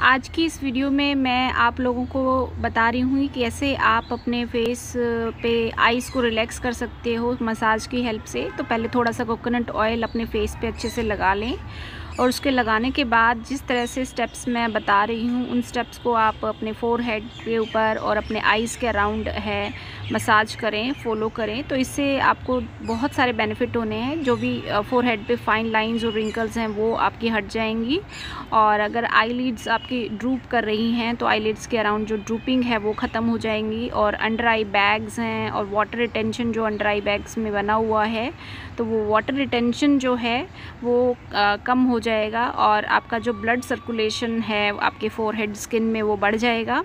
आज की इस वीडियो में मैं आप लोगों को बता रही हूँ कि कैसे आप अपने फेस पे आइस को रिलैक्स कर सकते हो मसाज की हेल्प से। तो पहले थोड़ा सा कोकोनट ऑयल अपने फेस पे अच्छे से लगा लें। और उसके लगाने के बाद जिस तरह से स्टेप्स मैं बता रही हूँ उन स्टेप्स को आप अपने फोर हेड के ऊपर और अपने आइज़ के अराउंड है मसाज करें फॉलो करें। तो इससे आपको बहुत सारे बेनिफिट होने हैं। जो भी फोर हेड पर फाइन लाइन्स और रिंकल्स हैं वो आपकी हट जाएँगी। और अगर आई आपकी ड्रूप कर रही हैं तो आई के अराउंड जो ड्रूपिंग है वो ख़त्म हो जाएँगी। और अंडर आई बैग्स हैं और वाटर रिटेंशन जो अंडर आई बैग्स में बना हुआ है तो वो वाटर रिटेंशन जो है वो आ, कम हो जाएगा और आपका जो ब्लड सर्कुलेशन है, आपके फोर हेड स्किन में वो बढ़ जाएगा।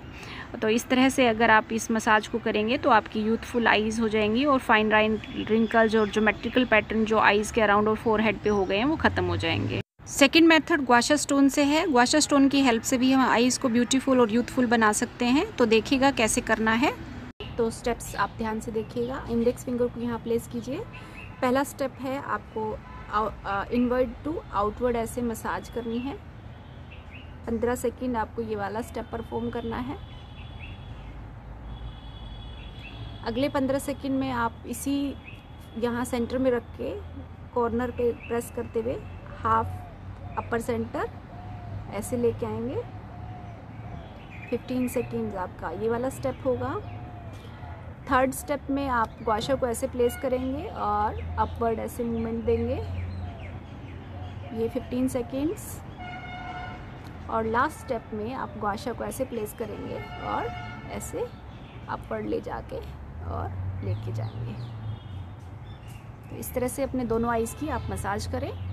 तो इस तरह से अगर आप इस मसाज को करेंगे तो आपकी यूथफुल आइज़ हो जाएँगी और फाइन राइन रिंकल्स और जोमेट्रिकल पैटर्न जो आइज़ के अराउंड और फोर हेड पर हो गए हैं, वो ख़त्म हो जाएँगे। सेकेंड मेथड ग्वाशा स्टोन से है। ग्वाशा स्टोन की हेल्प से भी हम आइज़ को ब्यूटीफुल और यूथफुल बना सकते हैं। तो देखिएगा कैसे करना है। तो स्टेप्स आप ध्यान से देखिएगा। इंडेक्स फिंगर को यहाँ प्लेस कीजिए। पहला स्टेप है आपको इनवर्ड टू आउटवर्ड ऐसे मसाज करनी है। पंद्रह सेकेंड आपको ये वाला स्टेप परफॉर्म करना है। अगले पंद्रह सेकेंड में आप इसी यहाँ सेंटर में रख के कॉर्नर पे प्रेस करते हुए हाफ़ अपर सेंटर ऐसे लेके आएँगे। 15 सेकेंड्स आपका ये वाला स्टेप होगा। थर्ड स्टेप में आप ग्वाशा को ऐसे प्लेस करेंगे और अपवर्ड ऐसे मूवमेंट देंगे। ये 15 सेकेंड्स और लास्ट स्टेप में आप गुआशा को ऐसे प्लेस करेंगे और ऐसे अपवर्ड ले जाके और लेके जाएँगे। तो इस तरह से अपने दोनों आइज़ की आप मसाज करें।